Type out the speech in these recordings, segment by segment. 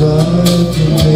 desire to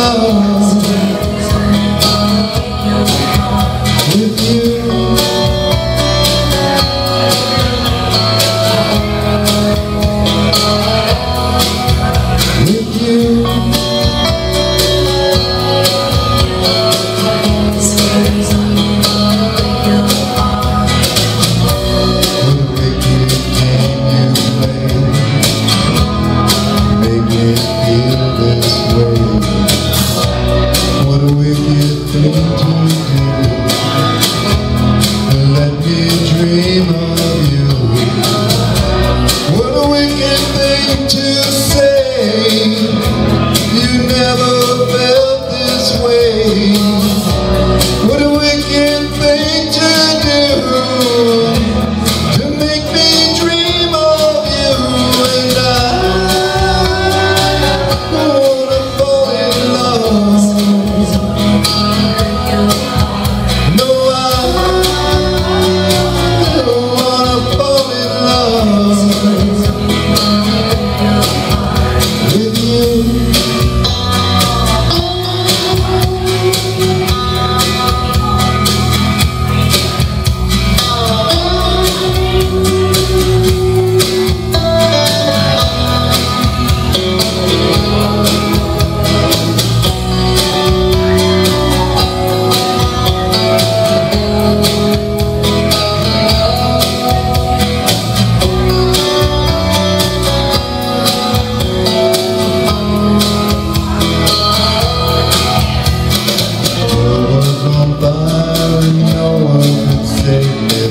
amor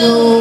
you.